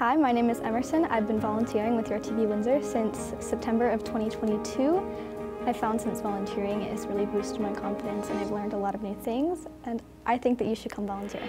Hi, my name is Emerson. I've been volunteering with Your TV Windsor since September of 2022. I found since volunteering it has really boosted my confidence and I've learned a lot of new things and I think that you should come volunteer.